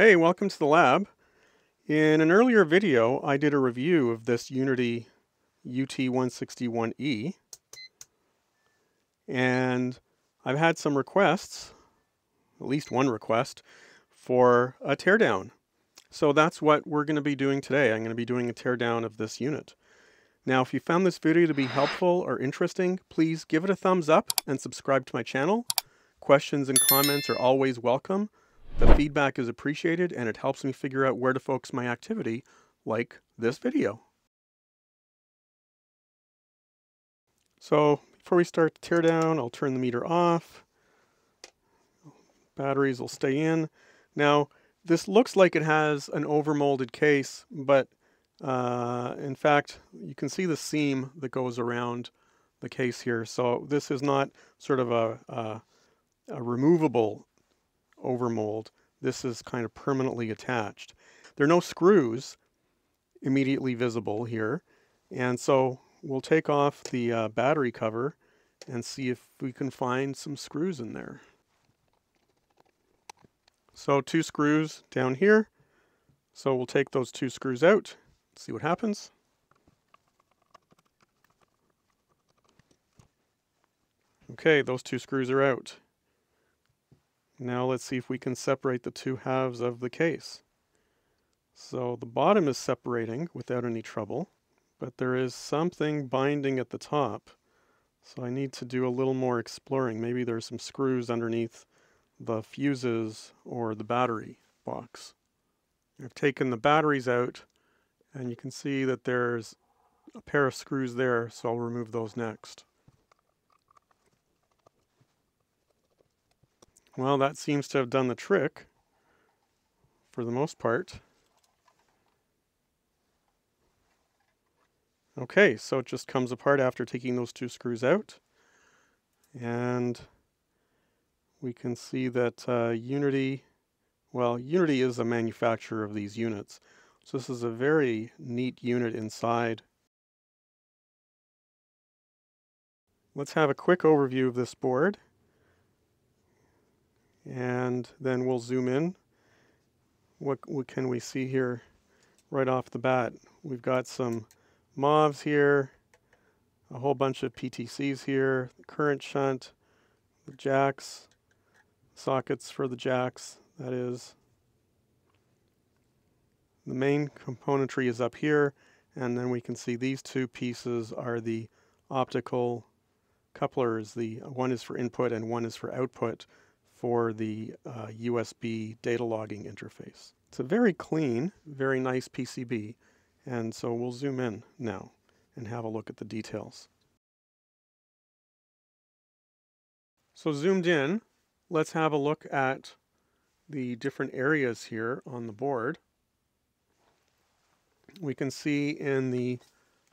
Hey, welcome to the lab. In an earlier video, I did a review of this Uni-T UT161E. And I've had some requests, at least one request, for a teardown. So that's what we're going to be doing today. I'm going to be doing a teardown of this unit. Now, if you found this video to be helpful or interesting, please give it a thumbs up and subscribe to my channel. Questions and comments are always welcome. The feedback is appreciated and it helps me figure out where to focus my activity, like this video. So before we start the teardown, I'll turn the meter off. Batteries will stay in. Now, this looks like it has an overmolded case, but uh, in fact, you can see the seam that goes around the case here. So this is not sort of a, a, a removable overmold. This is kind of permanently attached. There are no screws immediately visible here. And so we'll take off the uh, battery cover and see if we can find some screws in there. So two screws down here. So we'll take those two screws out, see what happens. Okay, those two screws are out. Now let's see if we can separate the two halves of the case. So the bottom is separating without any trouble, but there is something binding at the top. So I need to do a little more exploring. Maybe there's some screws underneath the fuses or the battery box. I've taken the batteries out and you can see that there's a pair of screws there, so I'll remove those next. Well, that seems to have done the trick for the most part. Okay, so it just comes apart after taking those two screws out. And we can see that uh, Uni-T, well, Uni-T is a manufacturer of these units. So this is a very neat unit inside. Let's have a quick overview of this board and then we'll zoom in. What, what can we see here right off the bat? We've got some MOVs here, a whole bunch of PTCs here, current shunt, the jacks, sockets for the jacks, that is. The main componentry is up here, and then we can see these two pieces are the optical couplers. The one is for input and one is for output for the uh, USB data logging interface. It's a very clean, very nice PCB, and so we'll zoom in now and have a look at the details. So zoomed in, let's have a look at the different areas here on the board. We can see in the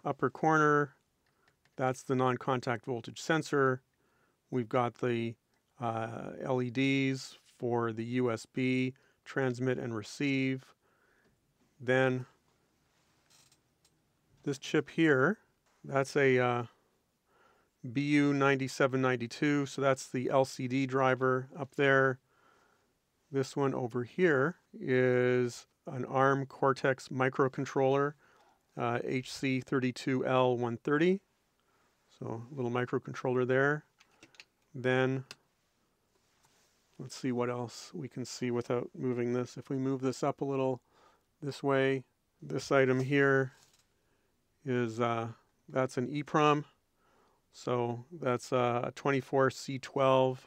upper corner, that's the non-contact voltage sensor. We've got the uh, LEDs for the USB transmit and receive. Then this chip here, that's a uh, BU9792, so that's the LCD driver up there. This one over here is an ARM Cortex microcontroller, uh, HC32L130. So a little microcontroller there. Then Let's see what else we can see without moving this. If we move this up a little this way, this item here is, uh, that's an EEPROM. So that's a 24C12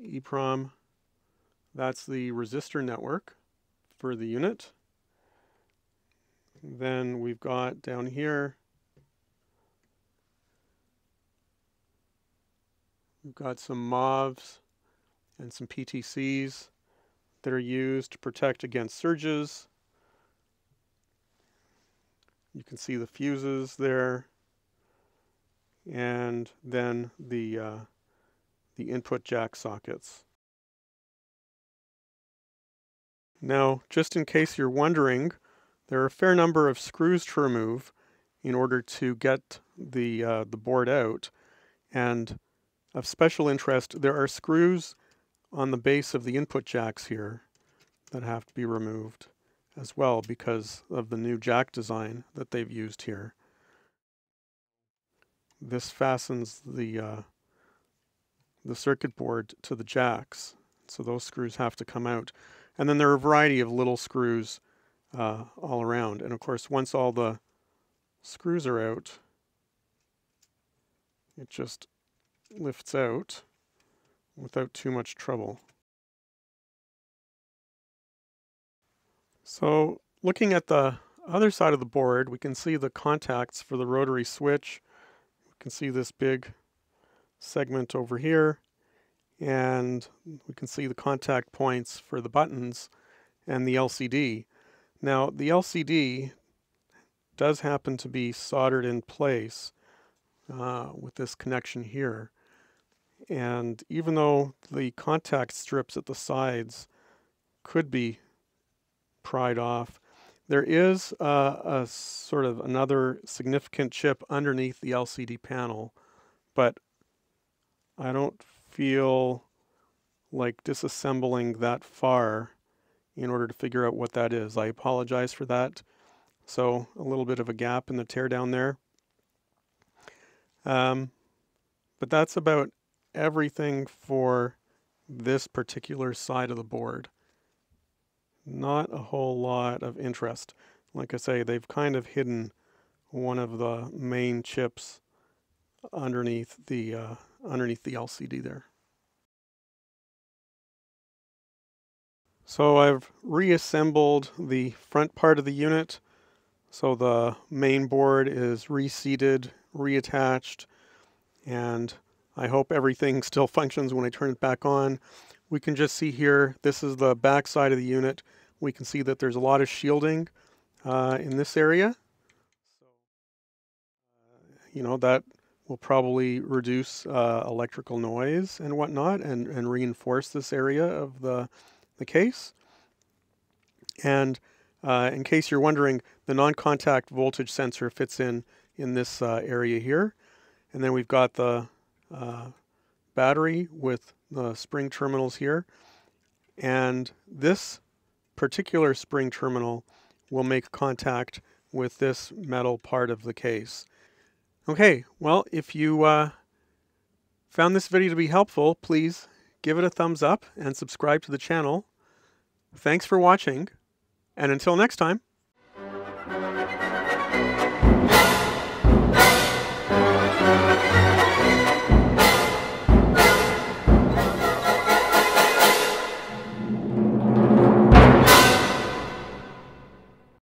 EEPROM. That's the resistor network for the unit. Then we've got down here, we've got some MOVs and some PTCs that are used to protect against surges. You can see the fuses there and then the, uh, the input jack sockets. Now, just in case you're wondering, there are a fair number of screws to remove in order to get the, uh, the board out. And of special interest, there are screws on the base of the input jacks here that have to be removed as well because of the new jack design that they've used here. This fastens the uh, the circuit board to the jacks. So those screws have to come out. And then there are a variety of little screws uh, all around. And of course, once all the screws are out, it just lifts out without too much trouble. So looking at the other side of the board, we can see the contacts for the rotary switch. We can see this big segment over here and we can see the contact points for the buttons and the LCD. Now the LCD does happen to be soldered in place uh, with this connection here. And even though the contact strips at the sides could be pried off, there is uh, a sort of another significant chip underneath the LCD panel, but I don't feel like disassembling that far in order to figure out what that is. I apologize for that. So a little bit of a gap in the teardown there. Um, but that's about everything for this particular side of the board. Not a whole lot of interest. Like I say, they've kind of hidden one of the main chips underneath the uh, underneath the LCD there. So I've reassembled the front part of the unit. So the main board is reseated, reattached, and I hope everything still functions when I turn it back on. We can just see here, this is the back side of the unit. We can see that there's a lot of shielding uh, in this area. So, uh, you know, that will probably reduce uh, electrical noise and whatnot and, and reinforce this area of the, the case. And uh, in case you're wondering, the non-contact voltage sensor fits in in this uh, area here. And then we've got the uh, battery with the spring terminals here. And this particular spring terminal will make contact with this metal part of the case. Okay, well, if you uh, found this video to be helpful, please give it a thumbs up and subscribe to the channel. Thanks for watching, and until next time,